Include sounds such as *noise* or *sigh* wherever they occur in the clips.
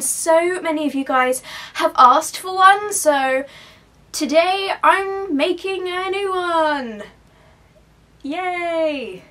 So many of you guys have asked for one, so today I'm making a new one. Yay!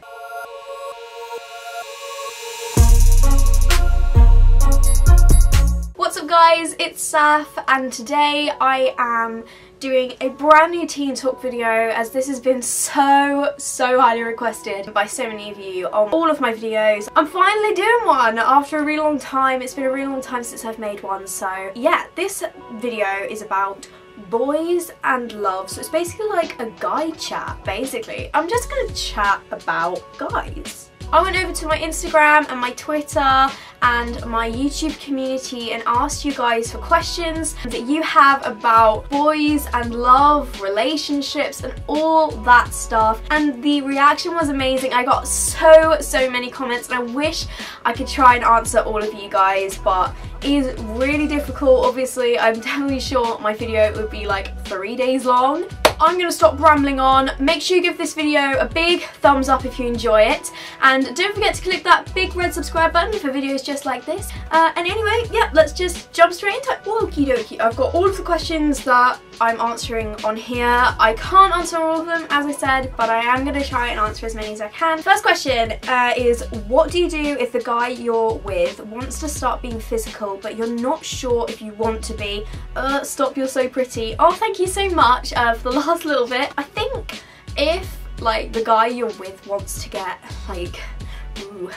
What's up guys, it's Saph and today I am doing a brand new teen talk video as this has been so so highly requested by so many of you on all of my videos. I'm finally doing one after a really long time. It's been a really long time since I've made one so yeah this video is about boys and love so it's basically like a guy chat basically. I'm just gonna chat about guys. I went over to my Instagram and my Twitter and my YouTube community and asked you guys for questions that you have about boys and love, relationships and all that stuff. And the reaction was amazing. I got so so many comments and I wish I could try and answer all of you guys but it is really difficult. Obviously I'm *laughs* definitely sure my video would be like three days long I'm going to stop rambling on. Make sure you give this video a big thumbs up if you enjoy it. And don't forget to click that big red subscribe button for videos just like this. Uh, and anyway, yeah, let's just jump straight into it. Okie dokie. I've got all of the questions that I'm answering on here. I can't answer all of them, as I said, but I am going to try and answer as many as I can. First question uh, is, what do you do if the guy you're with wants to start being physical, but you're not sure if you want to be? Uh, stop, you're so pretty. Oh, thank you so much uh, for the *laughs* last little bit. I think if like the guy you're with wants to get like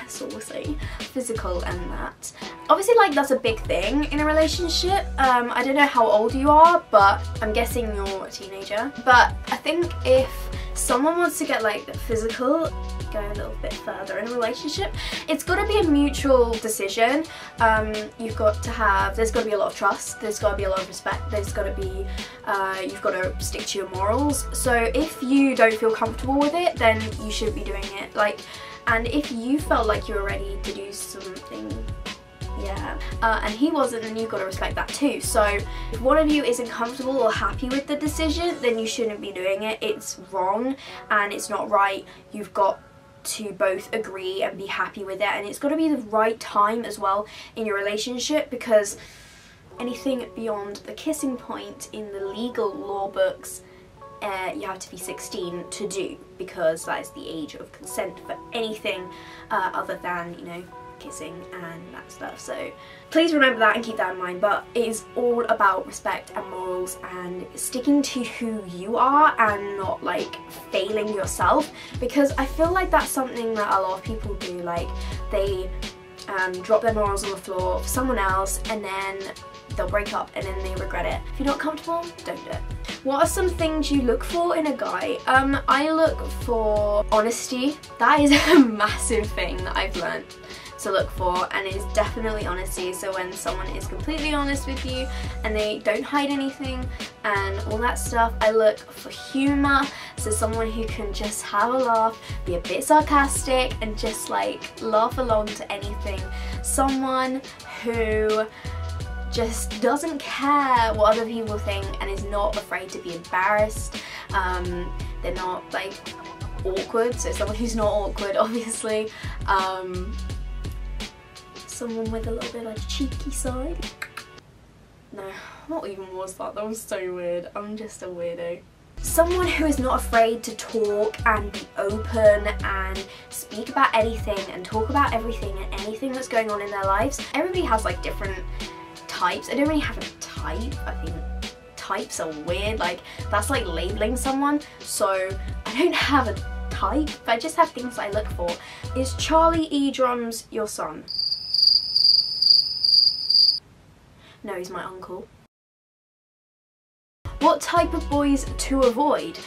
saucy, physical and that. Obviously like that's a big thing in a relationship. Um, I don't know how old you are, but I'm guessing you're a teenager. But I think if someone wants to get like physical go a little bit further in a relationship it's got to be a mutual decision um, you've got to have there's got to be a lot of trust there's got to be a lot of respect there's got to be uh, you've got to stick to your morals so if you don't feel comfortable with it then you should be doing it like and if you felt like you were ready to do something yeah. Uh, and he wasn't then you've got to respect that too. So if one of you isn't comfortable or happy with the decision then you shouldn't be doing it. It's wrong and it's not right. You've got to both agree and be happy with it. And it's got to be the right time as well in your relationship because anything beyond the kissing point in the legal law books uh, you have to be 16 to do because that is the age of consent for anything uh, other than you know kissing and that stuff so please remember that and keep that in mind but it is all about respect and morals and sticking to who you are and not like failing yourself because I feel like that's something that a lot of people do like they um, drop their morals on the floor for someone else and then they'll break up and then they regret it. If you're not comfortable, don't do it. What are some things you look for in a guy? Um, I look for honesty. That is *laughs* a massive thing that I've learned to look for and it is definitely honesty so when someone is completely honest with you and they don't hide anything and all that stuff I look for humour so someone who can just have a laugh be a bit sarcastic and just like laugh along to anything someone who just doesn't care what other people think and is not afraid to be embarrassed um, they're not like awkward so someone who's not awkward obviously um, someone with a little bit like a cheeky side. No, what even was that? That was so weird. I'm just a weirdo. Someone who is not afraid to talk and be open and speak about anything and talk about everything and anything that's going on in their lives. Everybody has like different types. I don't really have a type. I think types are weird. Like that's like labeling someone. So I don't *laughs* have a type, but I just have things I look for. Is Charlie E. Drums your son? No, he's my uncle. What type of boys to avoid?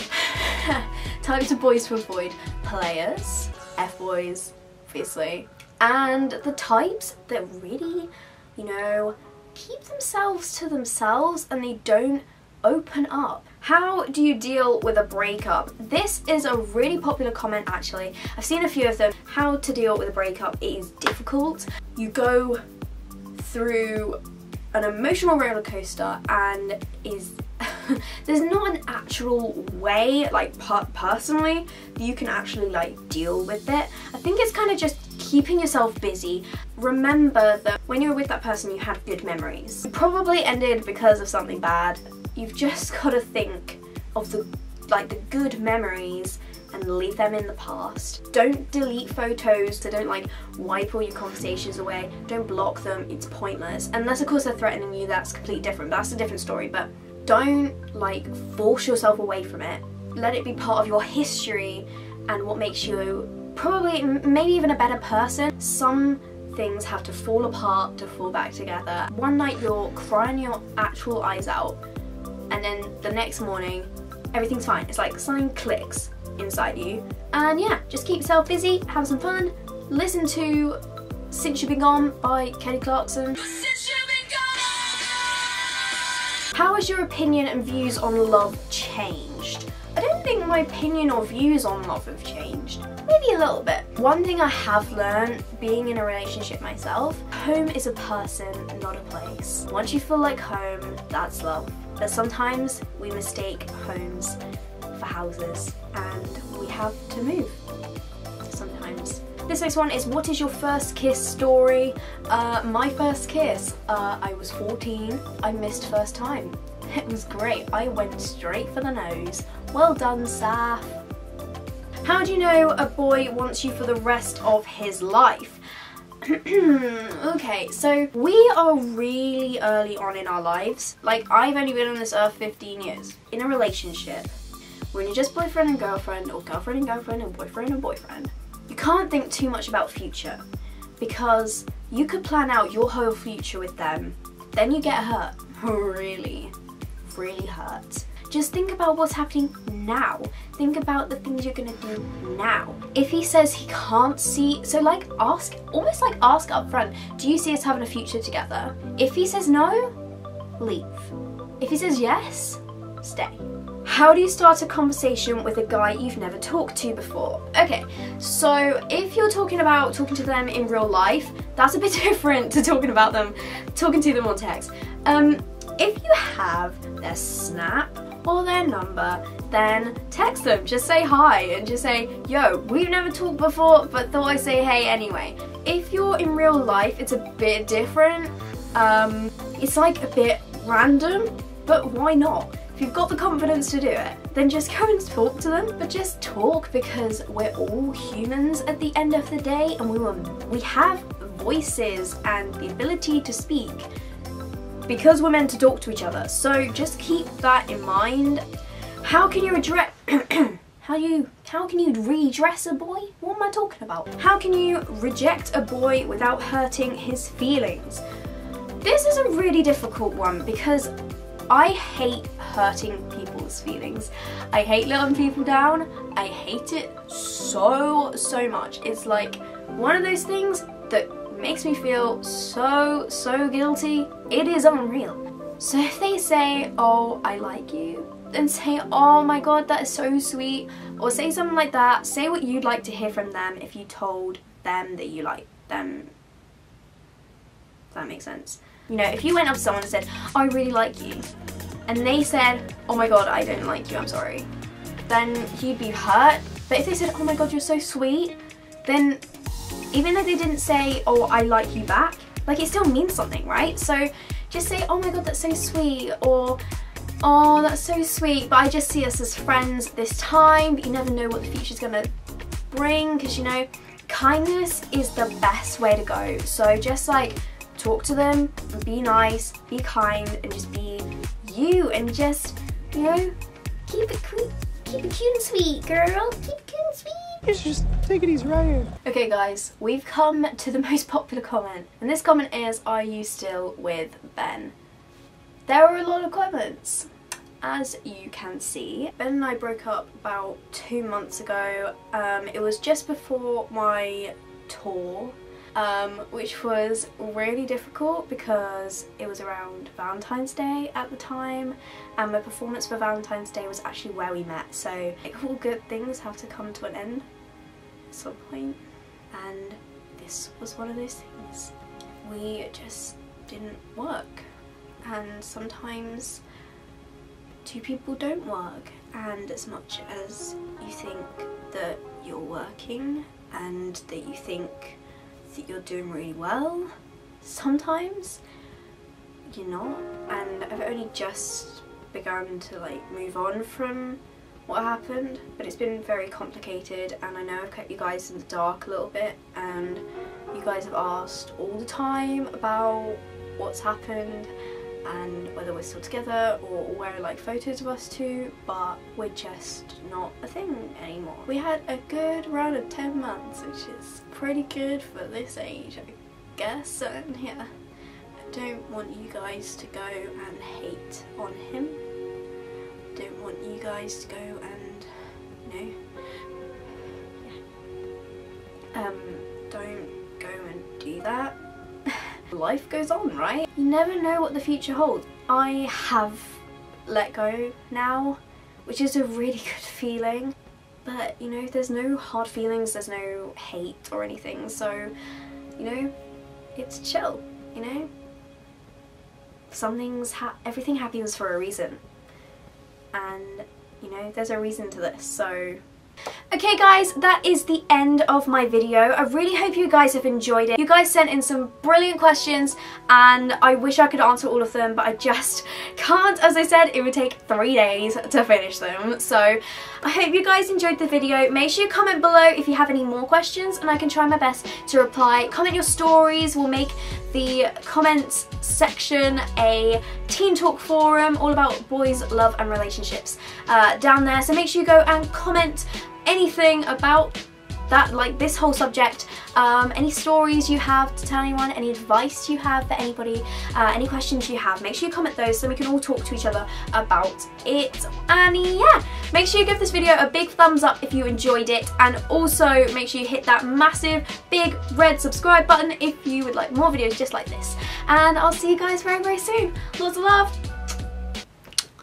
*sighs* Types of boys to avoid. Players, F-boys, obviously. And the types that really, you know, keep themselves to themselves and they don't open up. How do you deal with a breakup? This is a really popular comment actually. I've seen a few of them. How to deal with a breakup is difficult. You go through an emotional roller coaster and is *laughs* there's not an actual way like per personally that you can actually like deal with it I think it's kind of just keeping yourself busy. Remember that when you were with that person you had good memories. It probably ended because of something bad. You've just *laughs* got to think of the like the good memories and leave them in the past. Don't delete photos, so don't like wipe all your conversations away. Don't block them, it's pointless. Unless of course they're threatening you, that's completely different. That's a different story, but don't like force yourself away from it. Let it be part of your history and what makes you probably maybe even a better person. Some things have to fall apart to fall back together. One night you're crying your actual eyes out and then the next morning everything's fine. It's like something clicks inside you. And yeah, just keep yourself busy, have some fun, listen to Since You've Been Gone by Kelly Clarkson. How has your opinion and views on love changed? Think my opinion or views on love have changed. Maybe a little bit. One thing I have learned being in a relationship myself, home is a person, not a place. Once you feel like home, that's love. But sometimes we mistake homes for houses and we have to move sometimes. This next one is what is your first kiss story? Uh, my first kiss, uh, I was 14. I missed first time. *laughs* It was great. I went straight for the nose. Well done, Saph. How do you know a boy wants you for the rest of his life? *clears throat* okay, so we are really early on in our lives. Like, I've only been on this earth 15 years. In a relationship, when you're just boyfriend and girlfriend, or girlfriend and girlfriend, and boyfriend and boyfriend, you can't think too much about future because you could plan out your whole future with them, then you get hurt. *laughs* Really, really hurt. Just think about what's happening now. Think about the things you're gonna do now. If he says he can't see, so like ask, almost like ask up front, do you see us having a future together? If he says no, leave. If he says yes, stay. How do you start a conversation with a guy you've never talked to before? Okay, so if you're talking about talking to them in real life, that's a bit *laughs* different to talking about them, talking to them on text. Um, if you have their snap or their number, then text them. Just say hi and just say, yo, we've never talked before, but thought I'd say hey anyway. If you're in real life, it's a bit different. Um, it's like a bit random, but why not? If you've got the confidence to do it, then just go and talk to them. But just talk because we're all humans at the end of the day and we, were, we have voices and the ability to speak because we're meant to talk to each other. So just keep that in mind. How can you address... *clears throat* how you how can you redress a boy? What am I talking about? How can you reject a boy without hurting his feelings? This is a really difficult one because I hate hurting people's feelings. I hate letting people down. I hate it so, so much. It's like one of those things that makes me feel so, so guilty. It is unreal. So if they say, oh, I like you, then say, oh my god, that is so sweet, or say something like that. Say what you'd like to hear from them if you told them that you like them. Does that makes sense? You know, if you went up to someone and said, I really like you, and they said, oh my god, I don't like you, I'm sorry, then you'd be hurt. But if they said, oh my god, you're so sweet, then even though they didn't say, oh, I like you back, like it still means something, right? So just say, oh my god, that's so sweet, or oh, that's so sweet, but I just see us as friends this time, but you never know what the future's gonna bring, because you know, kindness is the best way to go. So just like, talk to them, be nice, be kind, and just be you, and just, you know, keep it keep it cute and sweet, girl. Keep it cute and sweet. It's just take it easy, Ryan. Okay guys, we've come to the *laughs* most popular comment, and this comment is, are you still with Ben? There are a lot of comments. As you can see, Ben and I broke up about two months ago. Um, it was just before my tour um, which was really difficult because it was around Valentine's Day at the time and my performance for Valentine's Day was actually where we met so like, all good things have to come to an end at some point and this was one of those things. We just didn't work and sometimes two people don't work and as much as you think that you're working and that you think you're doing really well. Sometimes you're not and I've only just begun to like move on from what happened but it's been very complicated and I know I've kept you guys in the dark a little bit and you guys have asked all the time about what's happened and whether we're still together or where like photos of us two but we're just not a thing anymore. We had a good run of 10 months which is pretty good for this age I guess *laughs* and yeah I don't want you guys to go and hate on him. I don't want you guys to go and you know yeah. um don't go and do that life goes on, right? You never know what the future holds. I have let go now, which is a really *laughs* good feeling. But, you know, there's no hard feelings, there's no hate or anything, so, you know, it's chill, you know? Something's ha everything happens for a reason. And, you know, there's a reason to this, so Okay guys, that is the end of my video. I really hope you guys have enjoyed it. You guys sent in some brilliant questions and I wish I could answer all of them but I just *laughs* can't. As I said, it would take three days to finish them. So I hope you guys enjoyed the video. Make sure you comment below if you have any more questions and I can try my best to reply. Comment your stories. We'll make the comments section a teen talk forum all about boys, love and relationships uh, down there. So make sure you go and comment anything about that like this whole subject um, any stories you have to tell anyone any advice you have for anybody uh, any questions you have make sure you comment those so we can all talk to each other about it. And yeah make sure you give this video a big thumbs up if you enjoyed it. And also make sure you hit that massive big red subscribe button if you would like more videos just like this. And I'll see you guys very very soon. Lots of love